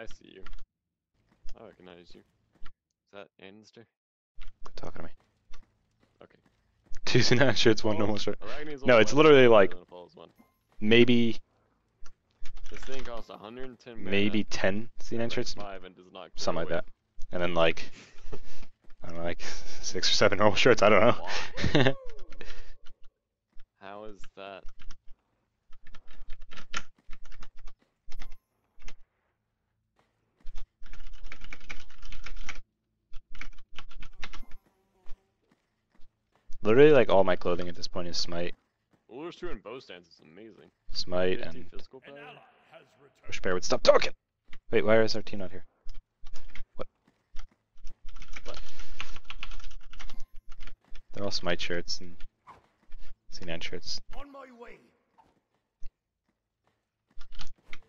I see you. I recognize you. Is that Anster? Quit talking to me. Okay. Two C9 shirts, one normal shirt. No, it's literally like- Maybe, This thing costs 110 mana. maybe 10 and C9 like shirts? Five and does not Something like that. And then like, I don't know, like six or seven normal shirts, I don't know. How is that? Literally like all my clothing at this point is smite. Ullr's 2 and bow stance is amazing. Smite and physical power. wish bear would stop talking. Wait, why is our team not here? What? What? They're all smite shirts and C9 shirts. On my way.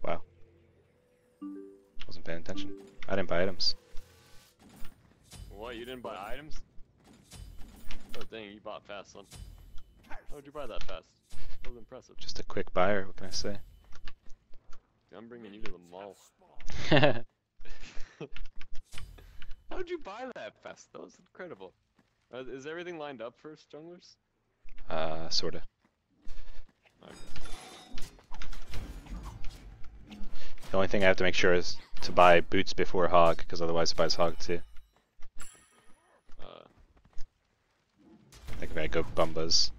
Wow. Wasn't paying attention. I didn't buy items. What, you didn't buy items? Oh dang, you bought fast, son. How'd you buy that fast? That was impressive. Just a quick buyer, what can I say? I'm bringing you to the mall. How'd you buy that fast? That was incredible. Uh, is everything lined up first, junglers? uh, sorta. Okay. The only thing I have to make sure is to buy boots before hog, because otherwise it buys hog too. Uh, Like if I go Bumba's.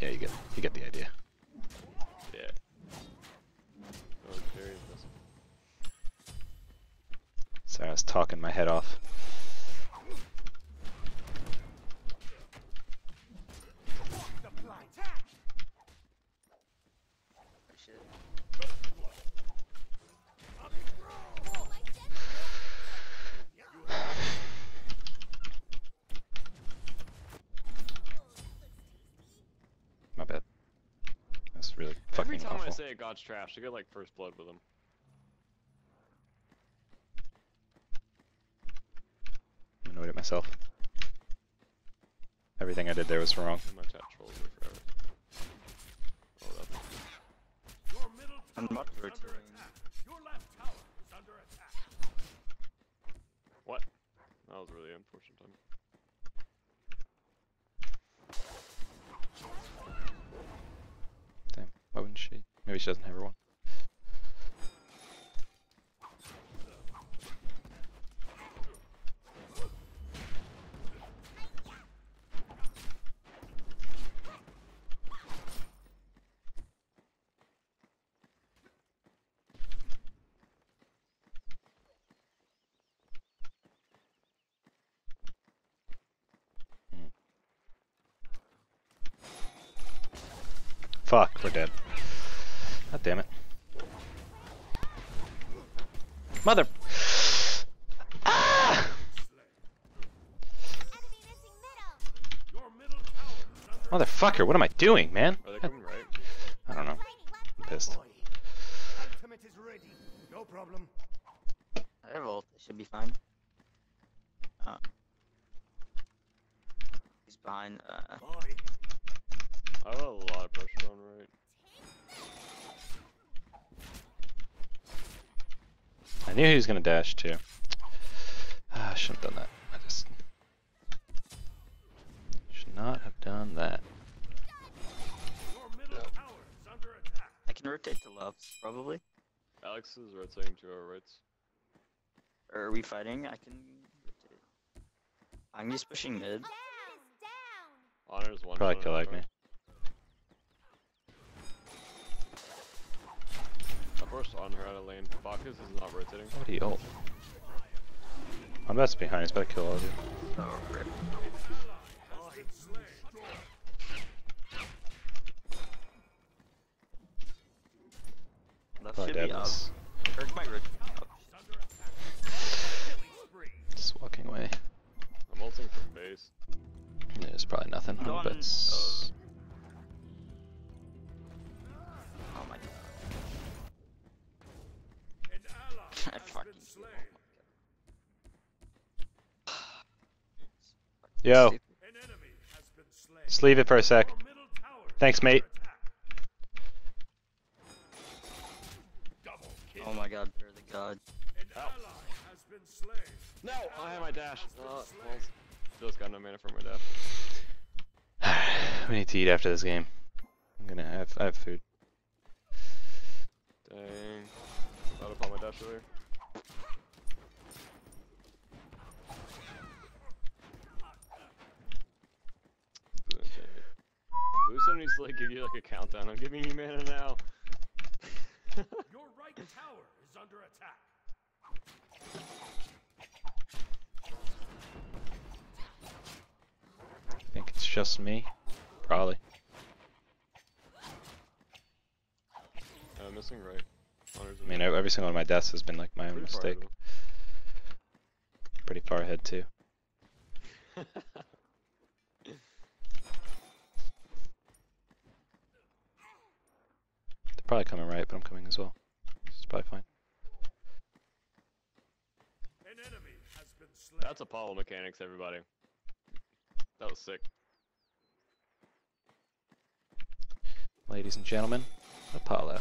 Yeah, you get you get the idea. yeah. That was very impressive. Sorry, I was talking my head off. My bad. That's really fucking Every time awful. I say a god's trash, I get like first blood with him. I'm annoyed at myself. Everything I did there was wrong. My chat trolls me forever. Oh, that's Your middle I'm tower not is under attack. Your left tower is under attack. what? That was really unfortunate timing. Damn, why wouldn't she? Maybe she doesn't have her one. Hmm. Fuck, we're dead. God damn it. Mother. Ah! Your middle tower Motherfucker, what am I doing, man? Are they coming right? I don't know. I'm pissed. Ultimate is ready. No problem. I have ult, it should be fine. Uh, he's behind, uh, Boy. I have a lot of pressure on right. I knew he was gonna dash too. Ah, I shouldn't have done that. Rotate to loves, probably. Alex is rotating to our rights. Or are we fighting? I can rotate. I'm just pushing mid. Honor's one. Probably shot kill like me. front. I forced on her out of lane. Bacchus is not rotating. What he ult? I'm best behind, he's about to kill all of you. Oh, rip. Boy. Left Probably should be up. is Or it might rotate. Oh, Under attack. Killing spree. Just walking away. I'm ulting from base. There's probably nothing Go on on, bets. Oh. oh my god. I fucking. Yo, Stupid. An enemy has been slain. just leave it for a sec. Your middle tower is Thanks, mate. To eat after this game. I'm gonna have I have food. Dang. Thought upon my dash earlier. Lucian needs to like give you like a countdown. I'm giving you mana now. Your right tower is under attack. I think it's just me. Probably. Uh, missing right. I mean, every single one of my deaths has been like my own Pretty far mistake. Pretty far ahead too. They're probably coming right, but I'm coming as well. It's probably fine. An enemy has been slain. That's Apollo mechanics, everybody. That was sick. Ladies and gentlemen, Apollo.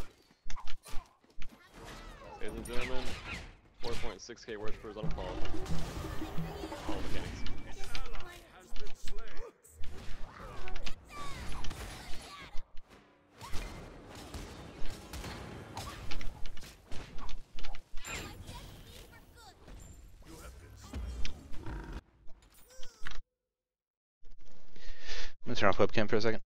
Ladies and gentlemen, 4.6k worth per on Apollo. Apollo mechanics. An ally has been slain. You have been slain. I'm gonna turn off webcam for a second.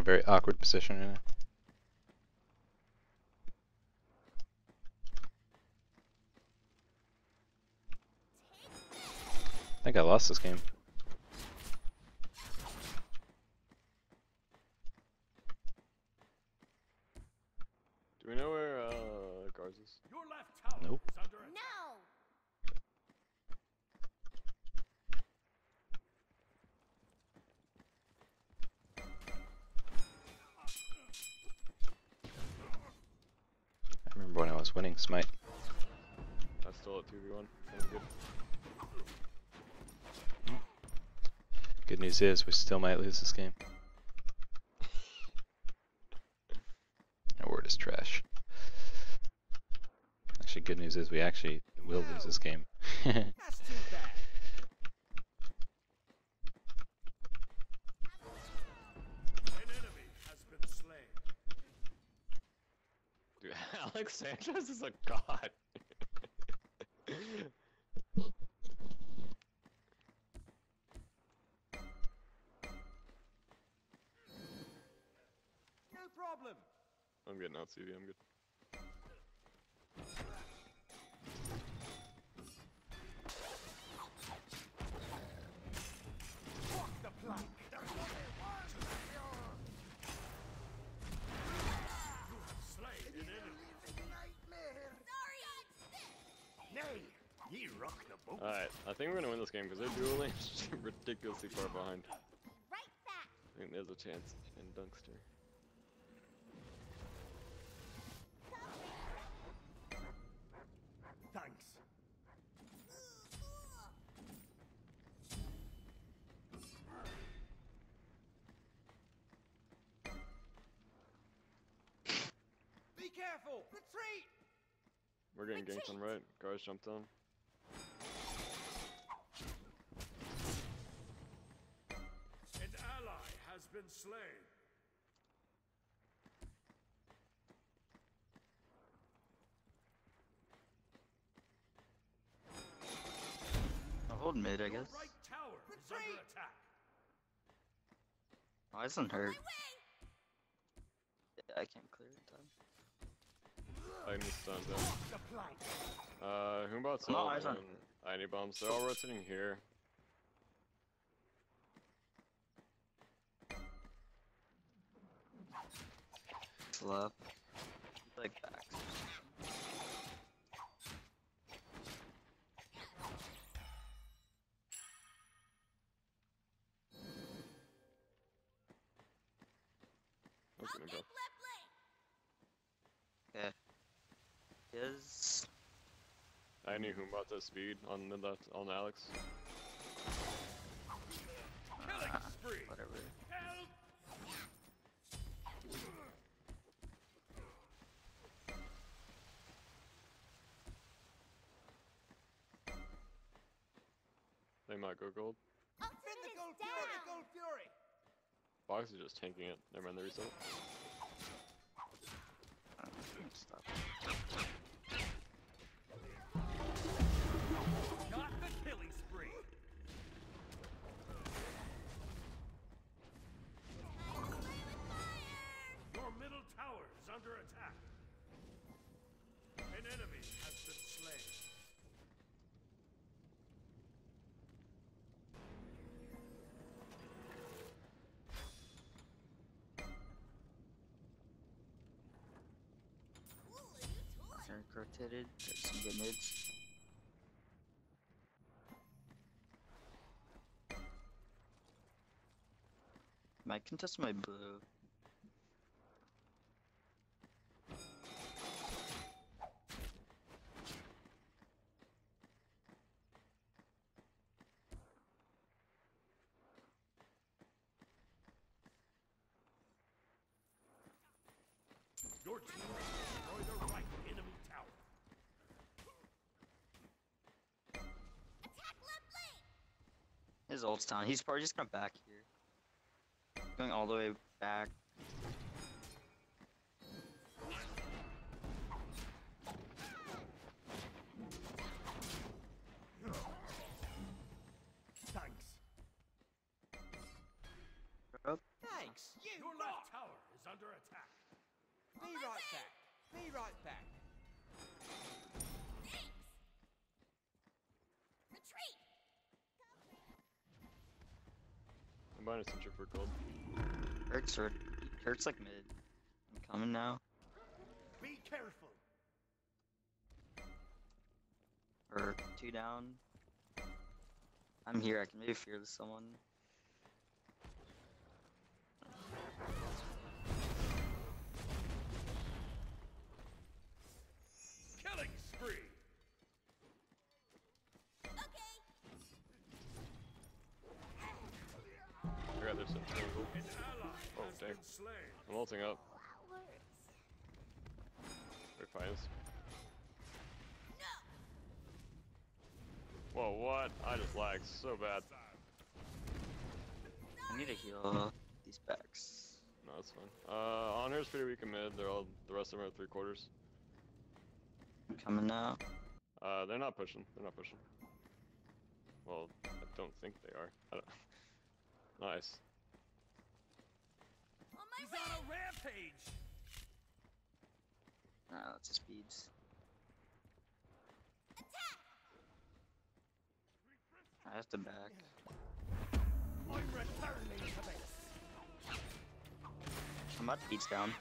A very awkward position right now. I think I lost this game. Do we know where uh Garz is? Your left tower Nope. is under attack. No! I remember when I was winning Smite. That's still at 2v1. Good. Good news is we still might lose this game. That word is trash. Actually, good news is we actually will lose this game. That's too bad. An enemy has been slain. Dude, Alex Sanchez is a god. No problem. I'm getting out CV, I'm good. Alright, I think we're gonna win this game because they're dueling ridiculously far behind. Right back! I think there's a chance in Dunkster. Thanks. Be careful! Retreat! We're getting ganked on right. Garz jumped on. Been slain. I'll hold mid, I Your guess. right tower is under attack. Oh, it doesn't hurt. Yeah, I can't clear it time. I need stuns out. Walk the plank. Uh, Hun Batz' No, ult eyes on- I need bombs. They're all rotating here. slap. Like that. Go. Yeah. Is I knew who bought the speed on the left on Alex. They might go gold. Ultimate is Gold down. Fury! Gold Fury! Box is just tanking it. Never mind the reset. Stop. Rotated. There's some good mids. Might contest my blue. Your team has destroyed the right enemy tower. Attack left lane. His ult's. He's probably just gonna back here. Going all the way back. Thanks. Thanks. You Your left tower is under attack. Be right back. Be right back. I'm buying a Sentry for gold. Hurts or hurts like mid. I'm coming now. Be careful. Or two down. I'm here. I can maybe fear someone. Ally has dang. been slain. I'm ulting up. They're fine. Whoa, what? I just lagged so bad. I need to heal these backs. No, that's fine. Uh, Honor's pretty weak in mid. They're all the rest of them are three quarters. I'm coming now. Uh, they're not pushing. They're not pushing. Well, I don't think they are. I don't... Nice. On my He's on a rampage. Nah, that's his speeds. Attack. I have to back. I'm returning to base. I'm about to beats down.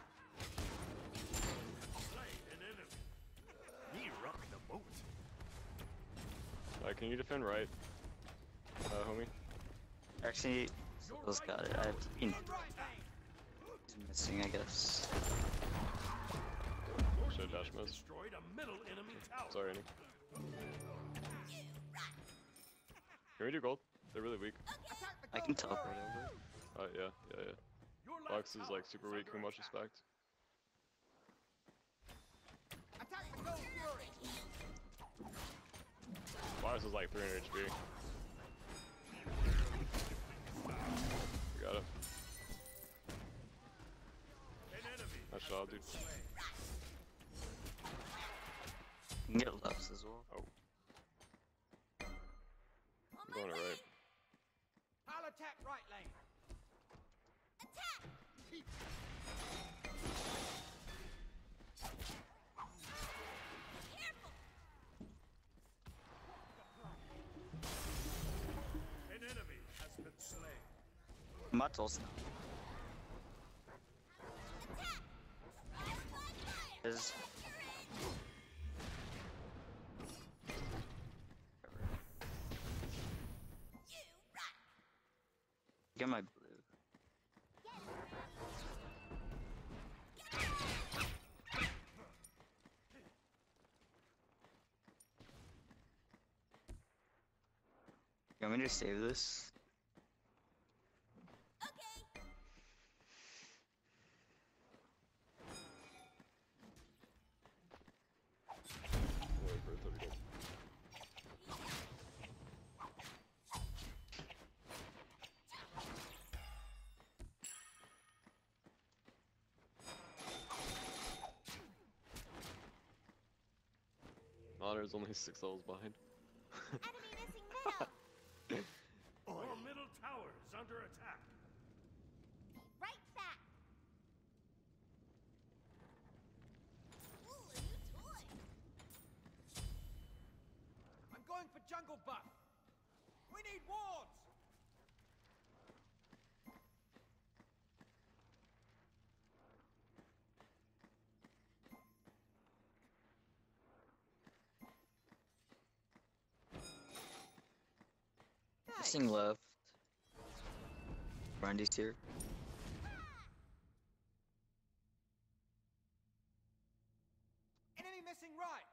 Slay an enemy. Ye rock the boat. Uh, can you defend right, uh, homie? Actually, Your Bill's right got it. I have to tower missing, I guess. Should dash miss. Destroyed a middle enemy tower. Sorry, Annie. Can we do gold? They're really weak. I can teleport over. Uh, yeah, yeah, yeah. Box is like super weak. Who much respect? Attack the Gold Fury. Box is like 300 HP. Enemy Nice has job, been dude. You can get lefts as well. Oh, I'm going to right. I'll attack right lane. Attack. An enemy has been slain. I'm about to ult now. is. Get my blue. You want me to save this? Honor is only six levels behind. Enemy missing middle. Your middle tower is under attack. right back. Ooh, a new toy. I'm going for jungle buff. We need wards. Missing left. Brandy's here. Enemy missing right.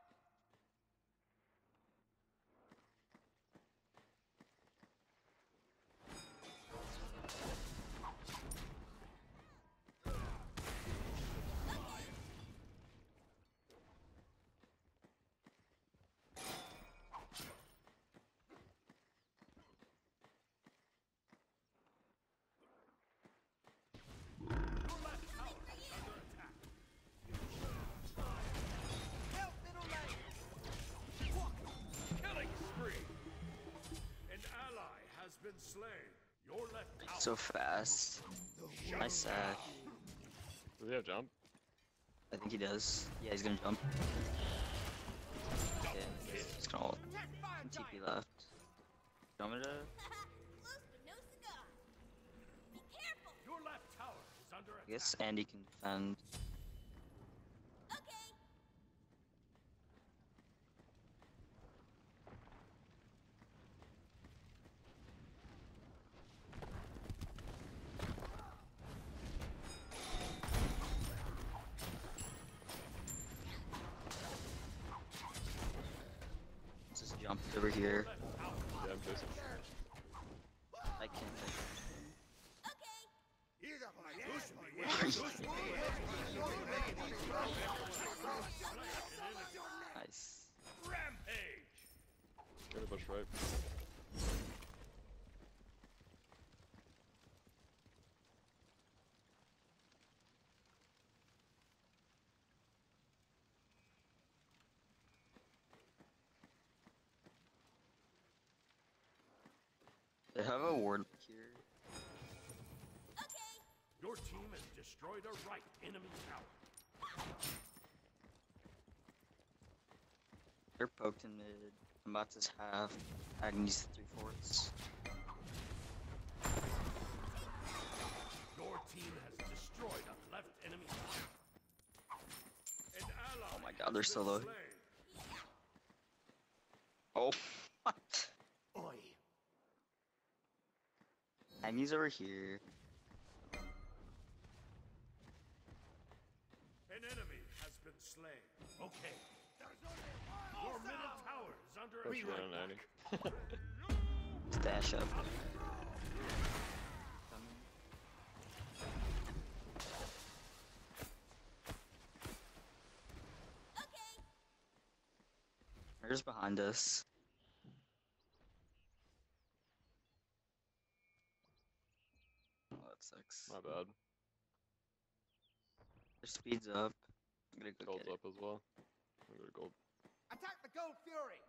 Your left tower is under attack. Help middle lane. Killing spree. An ally has been slain. Your left tower. So fast. Nice sack. Does he have jump? I think he does. Yeah, he's gonna jump. Okay, he's gonna ult. Attack TP left. Do you to? Close but no cigar. Be careful. Your left tower is under I guess Andy can defend. Over here. Yeah, I'm chasing. I can. Okay. Nice. Rampage. Get a bush right. Have a ward here. Okay. Your team has destroyed a right enemy tower. They're poked in mid. I'm about to have Agni's three fourths. Your team has destroyed a left enemy tower. An ally Oh my god, they're so been low. slain. Oh, what? Oi. Agni's over here. An enemy has been slain. Okay. Your middle tower is under Push attack. around 90. Stash up. Okay. They're behind us. Oh, that sucks. My bad. Their speed's up. I'm gonna go Gold's get it. up as well. I'm gonna go gold. Attack the gold fury.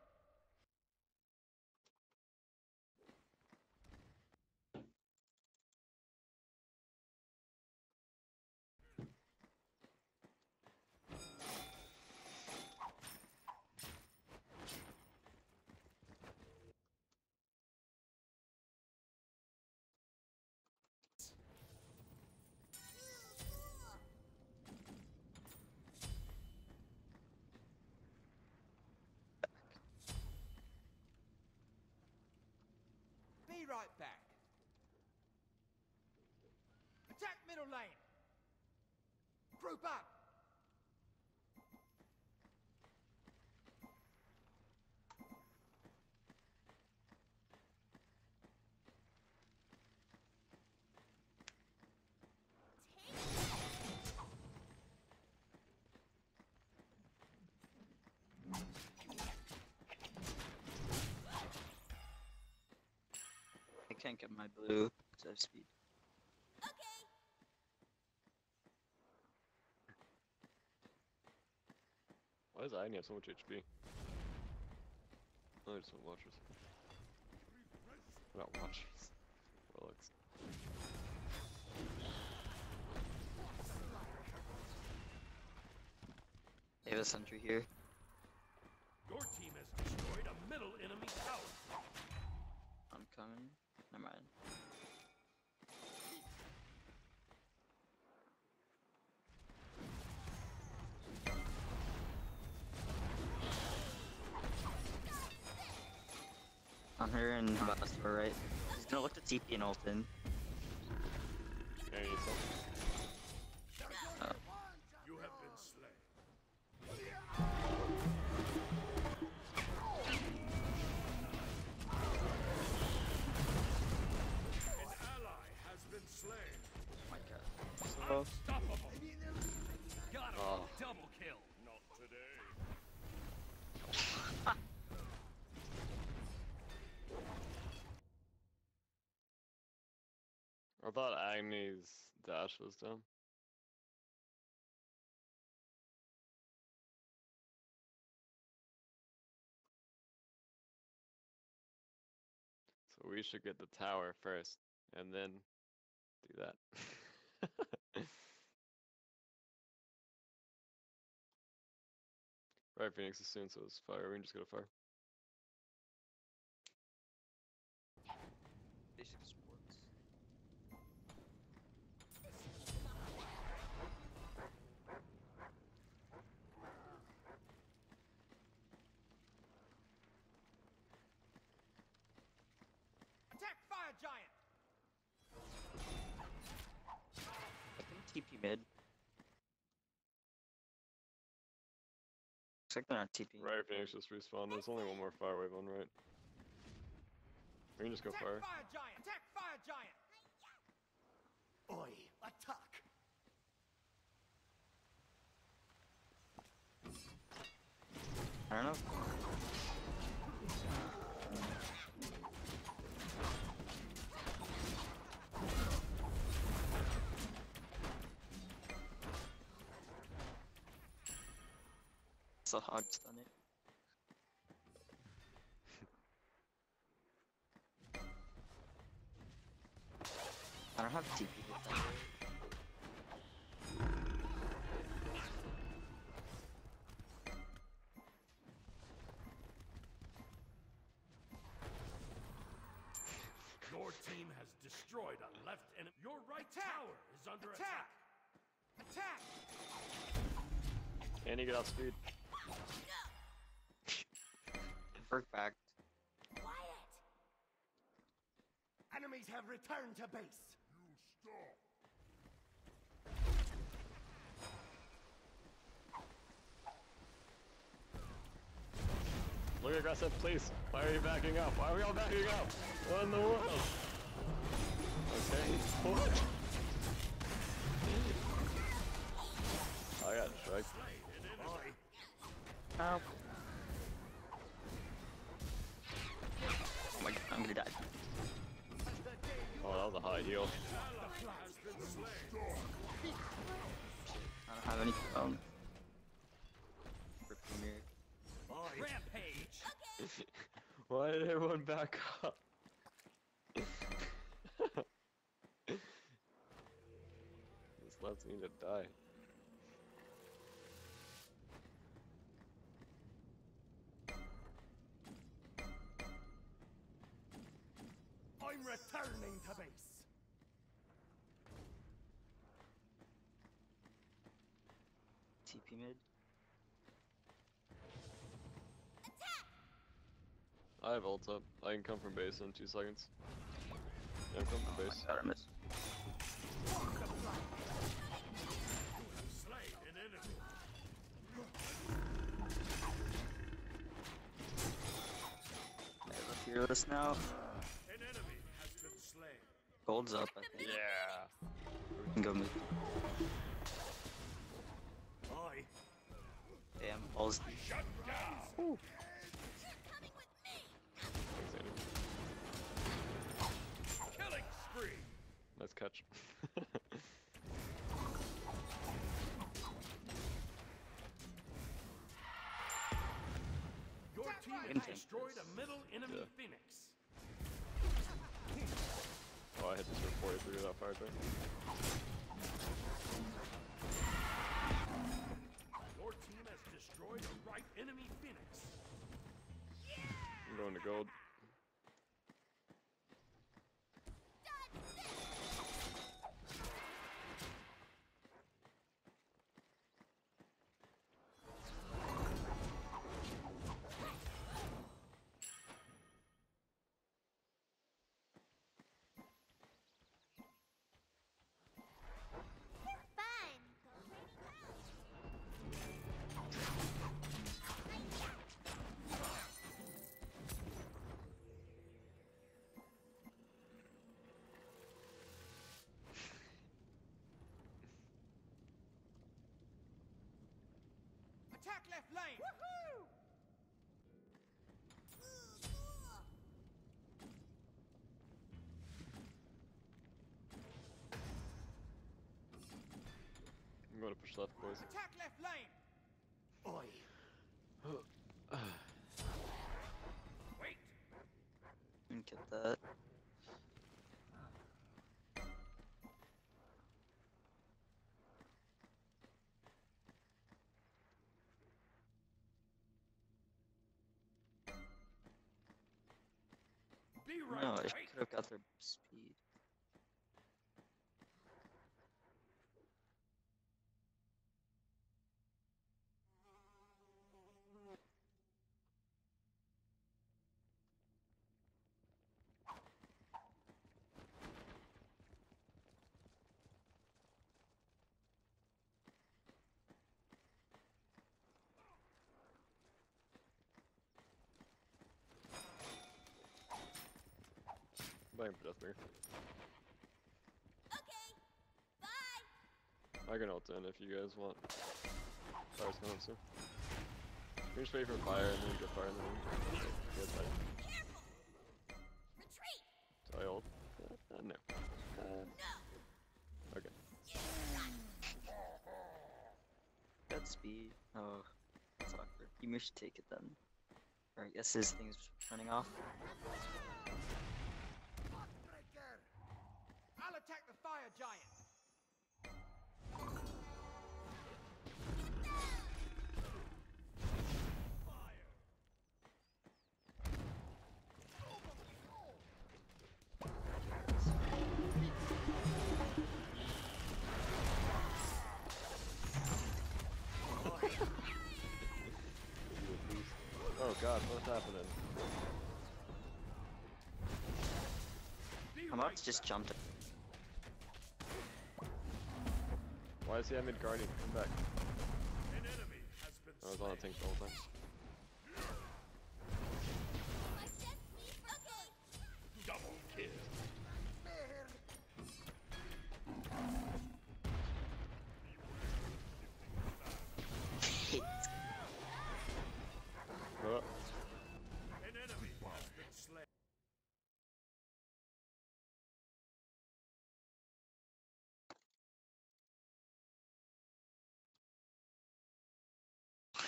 Right back. Attack middle lane. Group up. Can't get my blue because I have speed. Okay. Why does Agni have so much HP? Oh, I just want watchers. Not watchers. Relics. They have a sentry here. Your team has destroyed a middle enemy tower. I'm coming. Never mind. On her and Bust to her right. He's gonna look to TP and ult in. Yeah, you need some. Oh. You have been slain. I thought Agni's dash was down. So we should get the tower first, and then do that. right, Phoenix is soon, so it's fire. We can just go to fire. basic sports. Attack fire giant. I think TP mid. Looks like they're not TP. Right, Phoenix just respawned. There's only one more fire wave on right. We can just go Attack fire. fire giant. Attack fire giant. Oi, attack. I don't know. So Hog's done it. I don't have TP with that. Your team has destroyed a left enemy. Your right Attack! tower is under attack. Attack. Attack. And you get off speed. Perk back. Quiet. Enemies have returned to base. You stop. Look aggressive, please. Why are you backing up? Why are we all backing up? What in the world? Okay. What? I got strike. Help. Oh my god, I'm gonna die. Oh, that was a high heal. I don't have any um. Rampage. Why did everyone back up? this lets me to die. TP mid. I have ult up. I can come from base in two seconds. Yeah, come Oh from my base. god, I missed. Slain an enemy. I fearless now. An enemy has been slain. Gold's up, I think. Yeah. Go mid. balls. Killing spree. Nice catch. Your team has destroyed a middle enemy yeah. phoenix. Oh, I had just reported through that fire, thing. Destroyed a right enemy phoenix. I'm going to gold. Attack left lane. Woohoo! I'm going to push left, boys. Attack left lane. Oi. Wait. And get that. No, oh, I could have got their speed. Bang for Deathbringer. Okay. Bye. I can ult in if you guys want. Fire's coming soon. You can just wait for fire and then get fire and then get fire. Careful. Retreat. So I ult. Uh, uh, no. Uh, No. okay. Got speed. Oh, that's awkward. You should take it then. Or I guess his thing's running off. Breaker. I'll attack the fire giant. Oh god, what's happening? I'm about just jump. Why is he at mid guardian? Come back. An enemy has been I was on the tank the whole time.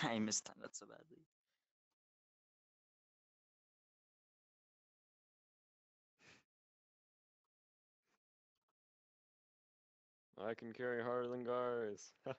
I missed that so badly. I can carry harder than Gars.